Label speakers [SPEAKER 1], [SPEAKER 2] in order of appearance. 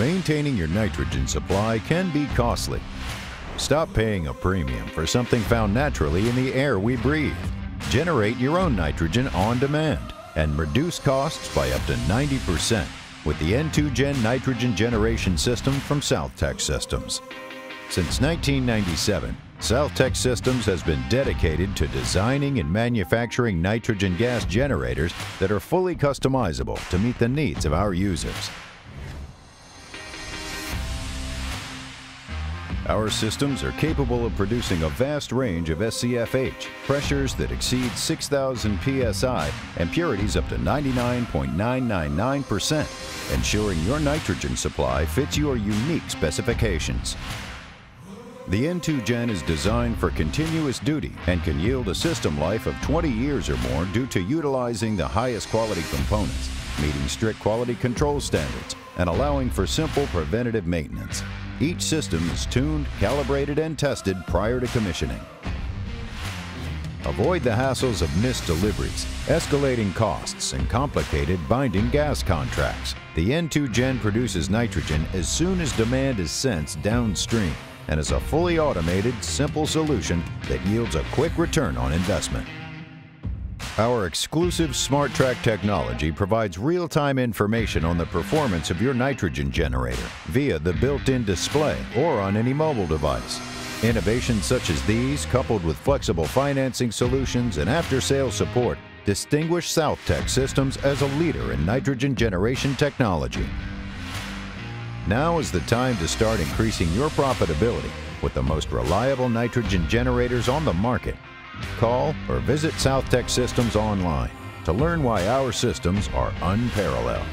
[SPEAKER 1] Maintaining your nitrogen supply can be costly. Stop paying a premium for something found naturally in the air we breathe. Generate your own nitrogen on demand and reduce costs by up to 90% with the N2Gen nitrogen generation system from South-Tek Systems. Since 1997, South-Tek Systems has been dedicated to designing and manufacturing nitrogen gas generators that are fully customizable to meet the needs of our users. Our systems are capable of producing a vast range of SCFH, pressures that exceed 6,000 psi, and purities up to 99.999%, ensuring your nitrogen supply fits your unique specifications. The N2Gen is designed for continuous duty and can yield a system life of 20 years or more due to utilizing the highest quality components, meeting strict quality control standards, and allowing for simple preventative maintenance. Each system is tuned, calibrated, and tested prior to commissioning. Avoid the hassles of missed deliveries, escalating costs, and complicated binding gas contracts. The N2Gen produces nitrogen as soon as demand is sensed downstream and is a fully automated, simple solution that yields a quick return on investment. Our exclusive SmartTrack technology provides real-time information on the performance of your nitrogen generator via the built-in display or on any mobile device. Innovations such as these, coupled with flexible financing solutions and after-sales support, distinguish South-Tek Systems as a leader in nitrogen generation technology. Now is the time to start increasing your profitability with the most reliable nitrogen generators on the market. Call or visit South-Tek Systems online to learn why our systems are unparalleled.